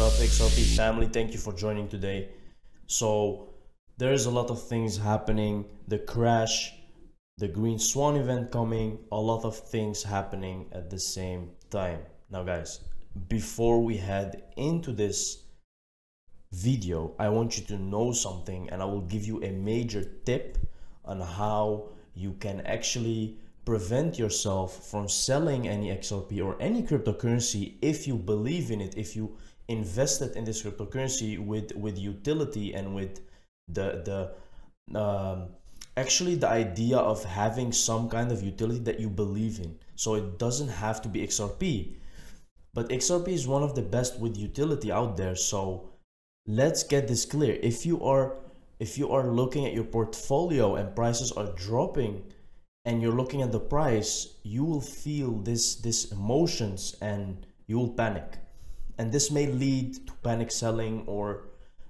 Up, XRP family? Thank you for joining today. So, there's a lot of things happening. The crash, the Green Swan event coming, a lot of things happening at the same time. Now, guys, before we head into this video, I want you to know something and I will give you a major tip on how you can actually prevent yourself from selling any XRP or any cryptocurrency if you believe in it, if you invested in this cryptocurrency with with utility and with the the um, actually the idea of having some kind of utility that you believe in. So it doesn't have to be XRP, but XRP is one of the best with utility out there. So let's get this clear. If you are if you are looking at your portfolio and prices are dropping and you're looking at the price, you will feel this this emotions and you will panic. And this may lead to panic selling or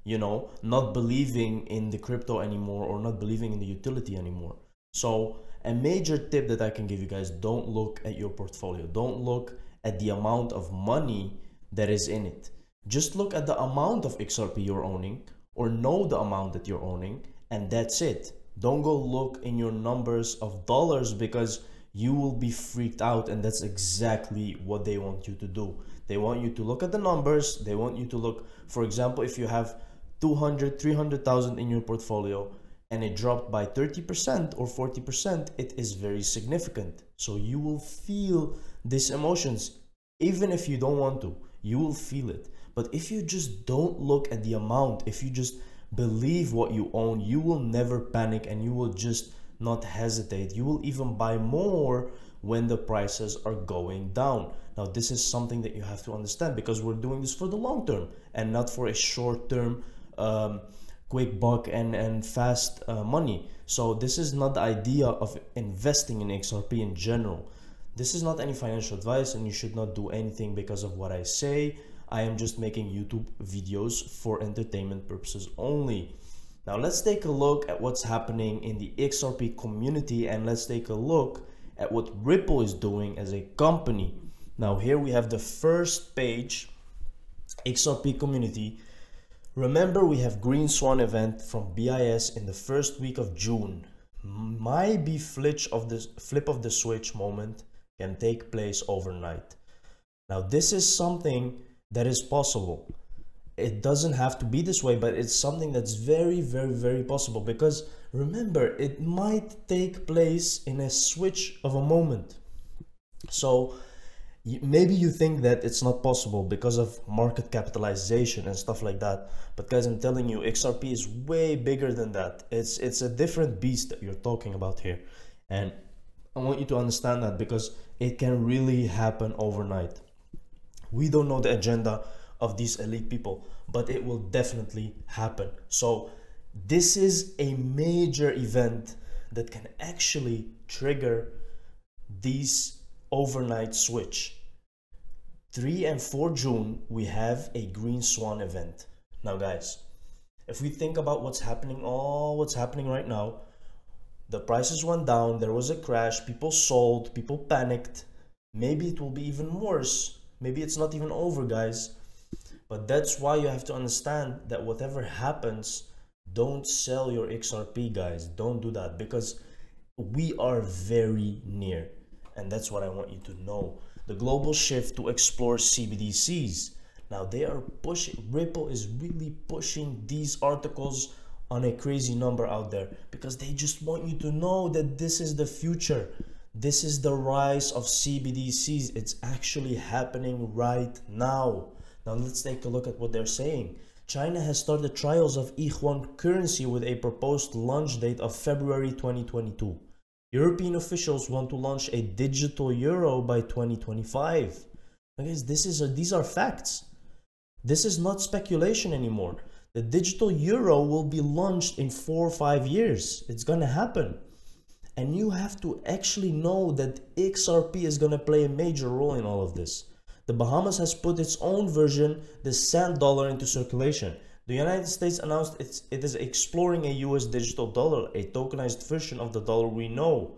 you know, not believing in the crypto anymore or not believing in the utility anymore. So, a major tip that I can give you guys, don't look at your portfolio. Don't look at the amount of money that is in it. Just look at the amount of XRP you're owning or know the amount that you're owning and that's it. Don't go look in your numbers of dollars because you will be freaked out and that's exactly what they want you to do. They want you to look at the numbers. They want you to look, for example, if you have 200, 300,000 in your portfolio and it dropped by 30% or 40%, it is very significant. So you will feel these emotions even if you don't want to. You will feel it. But if you just don't look at the amount, if you just believe what you own, you will never panic and you will just not hesitate. You will even buy more when the prices are going down. Now, this is something that you have to understand because we're doing this for the long term and not for a short term um, quick buck and, and fast uh, money. So, this is not the idea of investing in XRP in general. This is not any financial advice, and you should not do anything because of what I say. I am just making YouTube videos for entertainment purposes only. Now let's take a look at what's happening in the XRP community and let's take a look at what Ripple is doing as a company. Now here we have the first page, XRP community. Remember we have Green Swan event from BIS in the first week of June. Might be flitch of the flip of the switch moment can take place overnight. Now this is something that is possible. It doesn't have to be this way, but it's something that's very, very, very possible because remember, it might take place in a switch of a moment. So maybe you think that it's not possible because of market capitalization and stuff like that. But guys, I'm telling you, XRP is way bigger than that. It's it's a different beast that you're talking about here. And I want you to understand that because it can really happen overnight. We don't know the agenda of these elite people, but it will definitely happen. So, this is a major event that can actually trigger these overnight switch. 3 and 4 June, we have a Green Swan event. Now, guys, if we think about what's happening, all what's happening right now, the prices went down, there was a crash, people sold, people panicked. Maybe it will be even worse Maybe it's not even over, guys. But that's why you have to understand that whatever happens, don't sell your XRP, guys. Don't do that because we are very near. And that's what I want you to know. The global shift to explore CBDCs. Now they are pushing, Ripple is really pushing these articles on a crazy number out there because they just want you to know that this is the future. This is the rise of CBDCs. It's actually happening right now. Now let's take a look at what they're saying. China has started trials of e-yuan currency with a proposed launch date of February 2022. European officials want to launch a digital euro by 2025. Guys, this is a, these are facts. This is not speculation anymore. The digital euro will be launched in four or five years. It's gonna happen and you have to actually know that XRP is going to play a major role in all of this. The Bahamas has put its own version, the sand dollar, into circulation. The United States announced it's, it is exploring a US digital dollar, a tokenized version of the dollar we know.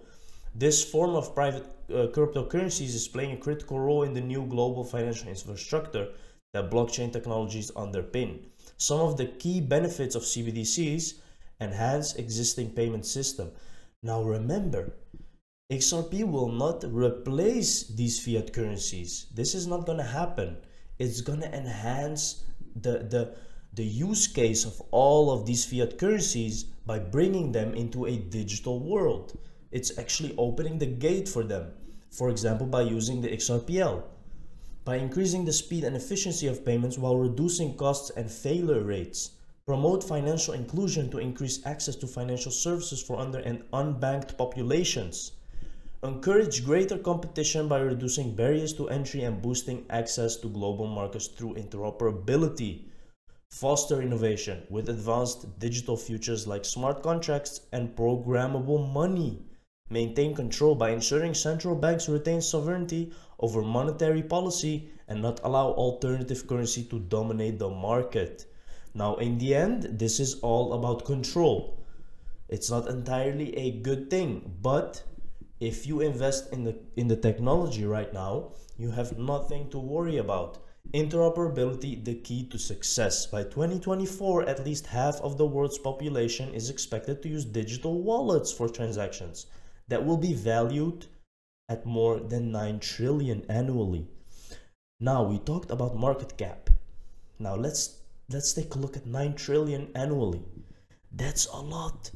This form of private uh, cryptocurrencies is playing a critical role in the new global financial infrastructure that blockchain technologies underpin. Some of the key benefits of CBDCs enhance existing payment system. Now remember, XRP will not replace these fiat currencies. This is not going to happen. It's going to enhance the, the, the use case of all of these fiat currencies by bringing them into a digital world. It's actually opening the gate for them. For example, by using the XRPL. By increasing the speed and efficiency of payments while reducing costs and failure rates. Promote financial inclusion to increase access to financial services for under and unbanked populations encourage greater competition by reducing barriers to entry and boosting access to global markets through interoperability, foster innovation with advanced digital futures like smart contracts and programmable money, maintain control by ensuring central banks retain sovereignty over monetary policy and not allow alternative currency to dominate the market. Now, in the end, this is all about control. It's not entirely a good thing, but if you invest in the in the technology right now you have nothing to worry about. Interoperability the key to success. By 2024 at least half of the world's population is expected to use digital wallets for transactions that will be valued at more than 9 trillion annually. Now we talked about market cap. Now let's let's take a look at 9 trillion annually. That's a lot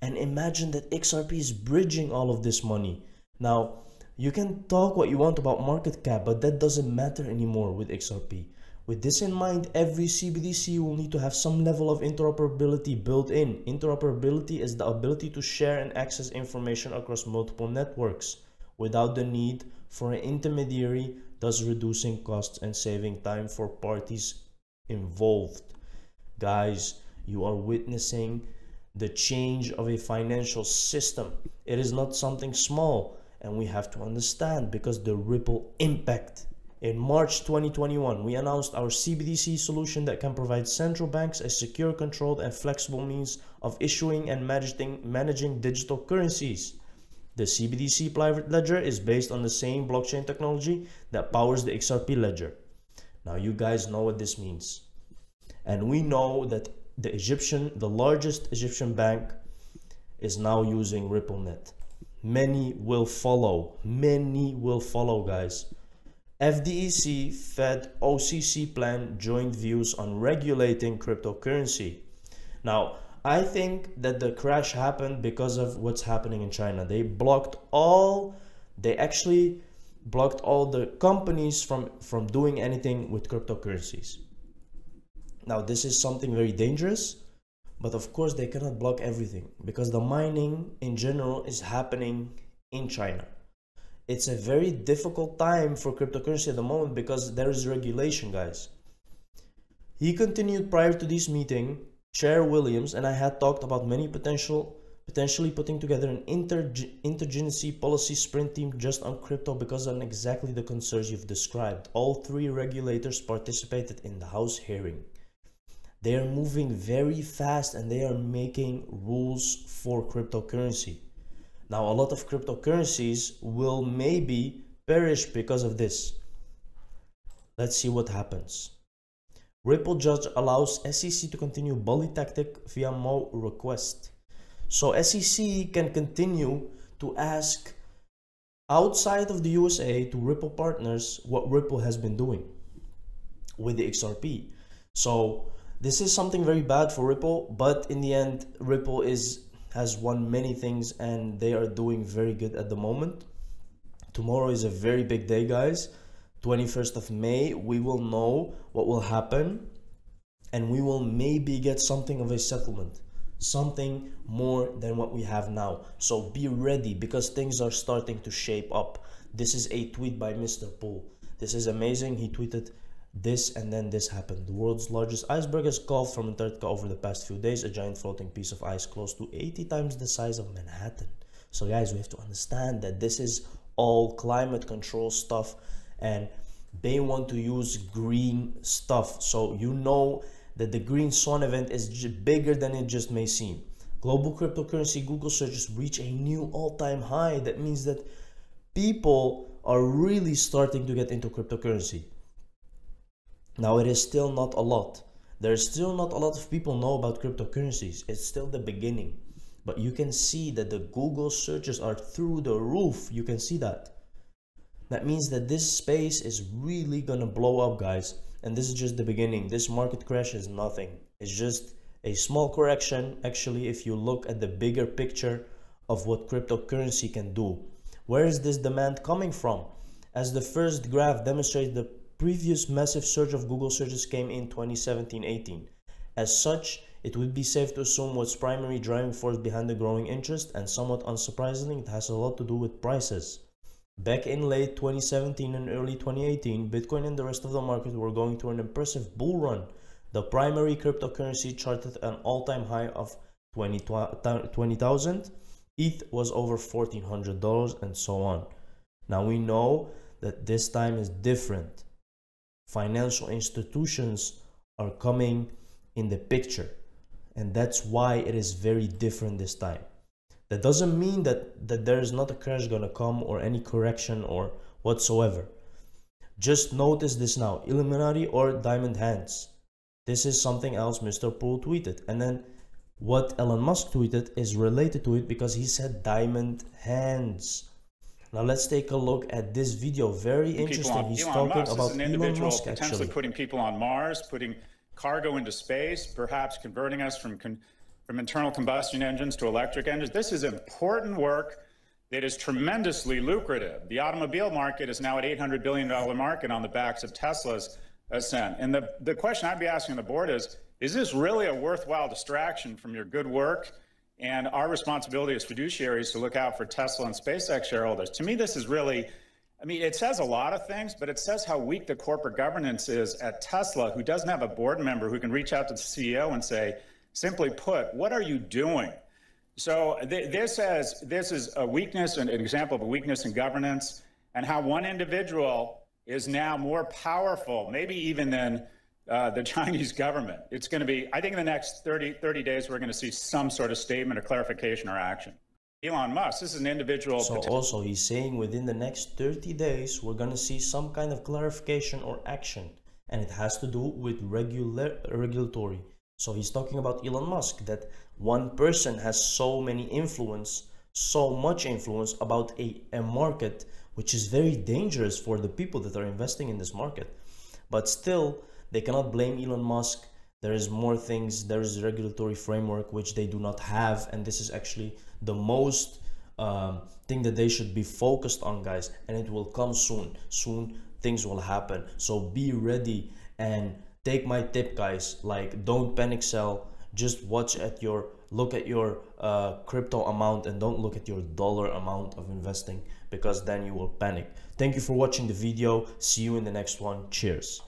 and imagine that XRP is bridging all of this money. Now, you can talk what you want about market cap, but that doesn't matter anymore with XRP. With this in mind, every CBDC will need to have some level of interoperability built in. Interoperability is the ability to share and access information across multiple networks without the need for an intermediary, thus reducing costs and saving time for parties involved. Guys, you are witnessing the change of a financial system. It is not something small, and we have to understand because the ripple impact. In March 2021, we announced our CBDC solution that can provide central banks a secure, controlled, and flexible means of issuing and managing, managing digital currencies. The CBDC private ledger is based on the same blockchain technology that powers the XRP ledger. Now, you guys know what this means. And we know that the Egyptian, the largest Egyptian bank is now using RippleNet. Many will follow. Many will follow, guys. FDIC, Fed, OCC plan joint views on regulating cryptocurrency. Now, I think that the crash happened because of what's happening in China. They blocked all, they actually blocked all the companies from, from doing anything with cryptocurrencies. Now, this is something very dangerous, but of course, they cannot block everything because the mining in general is happening in China. It's a very difficult time for cryptocurrency at the moment because there is regulation, guys. He continued prior to this meeting, Chair Williams and I had talked about many potential potentially putting together an inter interagency policy sprint team just on crypto because on exactly the concerns you've described. All three regulators participated in the House hearing they are moving very fast and they are making rules for cryptocurrency. Now, a lot of cryptocurrencies will maybe perish because of this. Let's see what happens. Ripple judge allows SEC to continue bully tactic via Mo request. So SEC can continue to ask outside of the USA to Ripple partners what Ripple has been doing with the XRP. So this is something very bad for Ripple, but in the end, Ripple is has won many things and they are doing very good at the moment. Tomorrow is a very big day, guys. 21st of May, we will know what will happen and we will maybe get something of a settlement, something more than what we have now. So be ready because things are starting to shape up. This is a tweet by Mr. Pool. This is amazing. He tweeted this and then this happened. The world's largest iceberg has calved from Antarctica over the past few days, a giant floating piece of ice close to 80 times the size of Manhattan. So, guys, we have to understand that this is all climate control stuff and they want to use green stuff. So, you know that the green swan event is bigger than it just may seem. Global cryptocurrency Google searches reach a new all time high. That means that people are really starting to get into cryptocurrency Now it is still not a lot. There's still not a lot of people know about cryptocurrencies. It's still the beginning. But you can see that the Google searches are through the roof. You can see that. That means that this space is really gonna blow up guys. And this is just the beginning. This market crash is nothing. It's just a small correction actually if you look at the bigger picture of what cryptocurrency can do. Where is this demand coming from? As the first graph demonstrates, the previous massive surge of Google searches came in 2017-18. As such, it would be safe to assume what's primary driving force behind the growing interest and somewhat unsurprisingly, it has a lot to do with prices. Back in late 2017 and early 2018, Bitcoin and the rest of the market were going through an impressive bull run the primary cryptocurrency charted an all-time high of 20,000. 20, ETH was over $1,400 and so on. Now we know that this time is different. Financial institutions are coming in the picture and that's why it is very different this time. That doesn't mean that, that there is not a crash gonna come or any correction or whatsoever. Just notice this now, Illuminati or Diamond Hands. This is something else Mr. Poole tweeted. And then what Elon Musk tweeted is related to it because he said diamond hands. Now let's take a look at this video. Very interesting. On, He's Elon talking Musk about an Elon Musk potentially actually. putting people on Mars, putting cargo into space, perhaps converting us from from internal combustion engines to electric engines. This is important work that is tremendously lucrative. The automobile market is now an $800 billion market on the backs of Tesla's ascent. And the, the question I'd be asking the board is, is this really a worthwhile distraction from your good work and our responsibility as fiduciaries to look out for Tesla and SpaceX shareholders? To me, this is really, I mean, it says a lot of things, but it says how weak the corporate governance is at Tesla, who doesn't have a board member who can reach out to the CEO and say, simply put, what are you doing? So th this, has, this is a weakness, and an example of a weakness in governance, and how one individual is now more powerful, maybe even than uh, the Chinese government. It's going to be, I think in the next 30, 30 days, we're going to see some sort of statement or clarification or action. Elon Musk, this is an individual. So also he's saying within the next 30 days, we're going to see some kind of clarification or action. And it has to do with regular regulatory. So he's talking about Elon Musk, that one person has so many influence, so much influence about a, a market which is very dangerous for the people that are investing in this market. But still, they cannot blame Elon Musk. There is more things, there is a regulatory framework which they do not have, and this is actually the most um, thing that they should be focused on, guys. And it will come soon. Soon things will happen. So be ready and take my tip, guys. Like, don't panic sell. Just watch at your look at your uh, crypto amount and don't look at your dollar amount of investing because then you will panic. Thank you for watching the video. See you in the next one. Cheers.